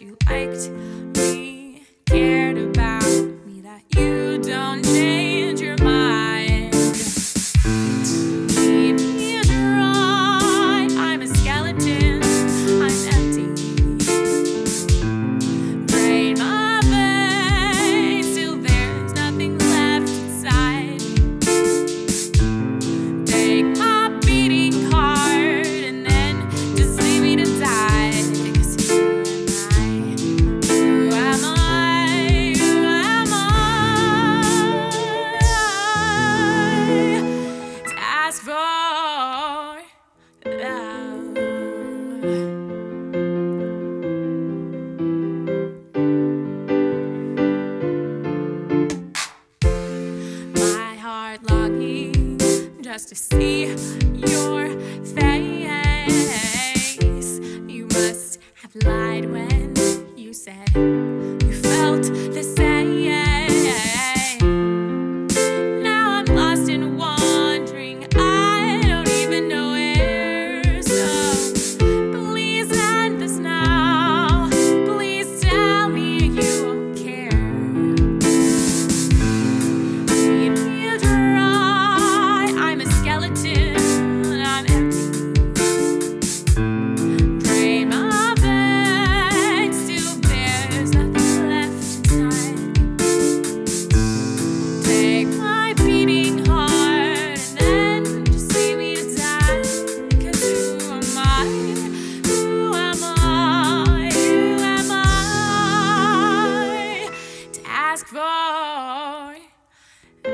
you liked. ask for love. My heart longing just to see